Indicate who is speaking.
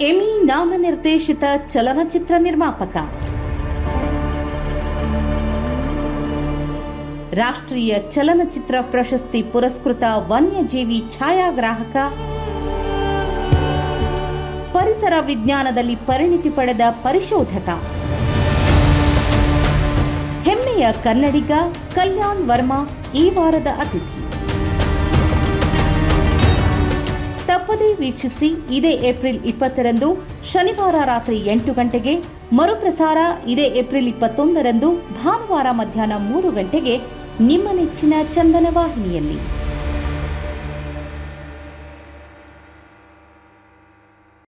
Speaker 1: ಎಮಿ ನಾಮನಿರ್ದೇಶಿತ ಚಲನಚಿತ್ರ ನಿರ್ಮಾಪಕ. ರಾಷ್ಟ್ರೀಯ ಚಲನಚಿತ್ರ ಪ್ರಶಸ್ತಿ ಪುರಸ್ಕೃತ ವನ್ಯಜೀವಿ ಛಾಯಾಗ್ರಾಹಕ. ಪರಿಸರ ವಿಜ್ಞಾನದಲ್ಲಿ ಪರಿಣಿತಿ ಪಡೆದ ಪರಿಶೋಧಕ. ಹೆಮ್ಮೆಯ ಕನ್ನಡಿಗ ಕಲ್ಯಾಣ್ ವರ್ಮಾ ಈ ವಾರದ ಅತಿಥಿ. ತಪ್ಪದೇ ವೀಕ್ಷಿಸಿ ಇದೇ ಏಪ್ರಿಲ್ ಇಪ್ಪತ್ತರಂದು ಶನಿವಾರ ರಾತ್ರಿ ಎಂಟು ಗಂಟೆಗೆ ಮರುಪ್ರಸಾರ, ಇದೇ ಏಪ್ರಿಲ್ ಇಪ್ಪತ್ತೊಂದರಂದು ಭಾನುವಾರ ಮಧ್ಯಾಹ್ನ ಮೂರು ಗಂಟೆಗೆ ನಿಮ್ಮ ನೆಚ್ಚಿನ ಚಂದನ ವಾಹಿನಿಯಲ್ಲಿ